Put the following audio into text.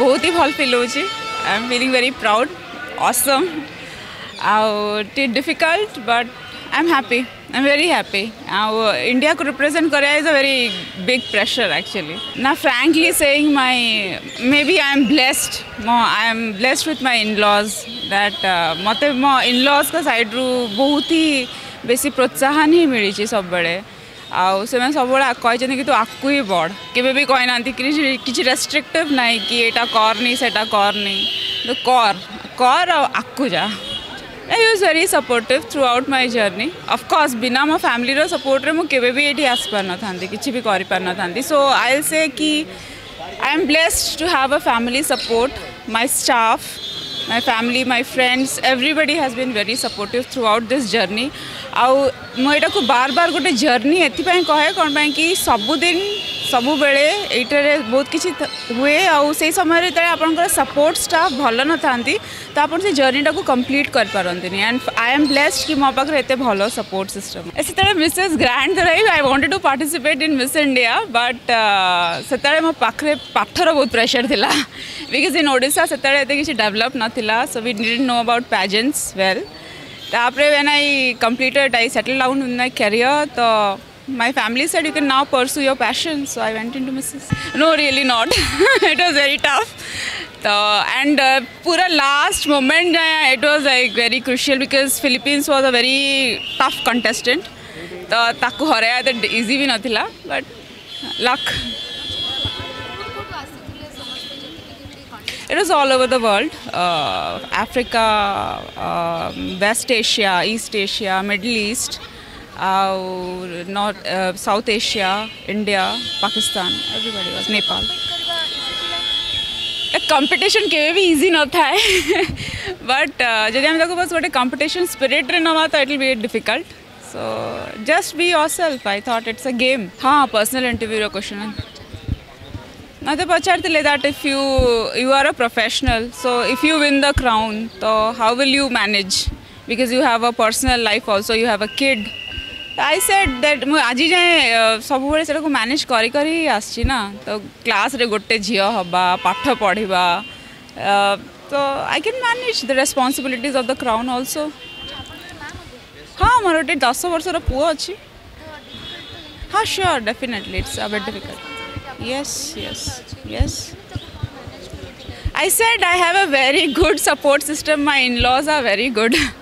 बहुत ही भल feel I am feeling very proud Assam difficult but I am happy I am very happy आउ India को represent करा is a very big pressure actually ना frankly saying my may be I am blessed I am blessed with my in laws that मत मो in-laws का सैड्रु बहुत ही base प्रोत्साहन ही मिली सब बड़े ଆଉ ସେମାନେ ସବୁବେଳେ କହିଛନ୍ତି କି ତୁ ଆକୁ ହିଁ ପଢ଼ କେବେ ବି କହିନାହାନ୍ତି କିଛି ରେଷ୍ଟ୍ରିକ୍ଟିଭ୍ ନାହିଁ କି ଏଇଟା କରନି ସେଇଟା କରନି ତୁ କର କର ଆଉ ଆକୁ ଯା I was very supportive throughout my journey of course ବିନା ମୋ ଫ୍ୟାମିଲିର ସପୋର୍ଟରେ ମୁଁ କେବେ ବି ଏଠି ଆସିପାରିନଥାନ୍ତି କିଛି ବି କରିପାରିନଥାନ୍ତି ସୋ ଆଇ ସେ କି I am blessed to have a family support my staff my family, my friends, everybody has been very supportive throughout this journey. ଆଉ ମୁଁ ଏଇଟାକୁ ବାର ବାର ଗୋଟେ ଜର୍ଣ୍ଣି ଏଥିପାଇଁ କହେ କ'ଣ ପାଇଁ କି ସବୁଦିନ ସବୁବେଳେ ଏଇଟାରେ ବହୁତ କିଛି ହୁଏ ଆଉ ସେଇ ସମୟରେ ଯେତେବେଳେ ଆପଣଙ୍କର ସପୋର୍ଟ ଷ୍ଟାଫ୍ ଭଲ ନଥାନ୍ତି ତ ଆପଣ ସେ ଜର୍ଣ୍ଣିଟାକୁ କମ୍ପ୍ଲିଟ୍ କରିପାରନ୍ତିନି ଆଣ୍ଡ ଆଇ ଆମ୍ ବ୍ଲେସ୍ଡ କି ମୋ ପାଖରେ ଏତେ ଭଲ ସପୋର୍ଟ ସିଷ୍ଟମ୍ ସେତେବେଳେ ମିସେସ୍ ଗ୍ରାଣ୍ଡ ଧରାଇ I wanted to participate in Miss India but ସେତେବେଳେ ମୋ ପାଖରେ ପାଠର ବହୁତ ପ୍ରେସର ଥିଲା ବିକଜ୍ ଇନ୍ ଓଡ଼ିଶା ସେତେବେଳେ ଏତେ କିଛି ଡେଭଲପ୍ ନଥିଲା so we did know about pageants well ତାପରେ when I completed I settle down in my career ତ my family said you can now pursue your passion, so I went into Mrs. No, really not. it was very tough. and uh, pura last moment, it was like very crucial because Philippines was a very tough contestant. तो ताकू हराया तो easy भी नथिला but It was all over the world, uh, Africa, uh, West Asia, East Asia, Middle East. और north south Asia India Pakistan everybody was Nepal competition केवे भी easy न था बट जदि आम ताको बस गोटे कंपटीशन स्पिरिट रे नमा तो it will be difficult so just be yourself I thought it's a game हां पर्सनल इंटरव्यू रो क्वेश्चन मत पचारे that if you you are a professional so if you win the crown तो how will you manage because you have a personal life also you have a kid I said that मु आज जाए सब manage कर तो class रे गोटे झील हवा पाठ पढ़वा तो I can manage the responsibilities of the crown also हाँ मोर गोटे दस वर्ष पुह अच्छी हाँ sure definitely it's a bit difficult I said I have a very good support system my in laws are very good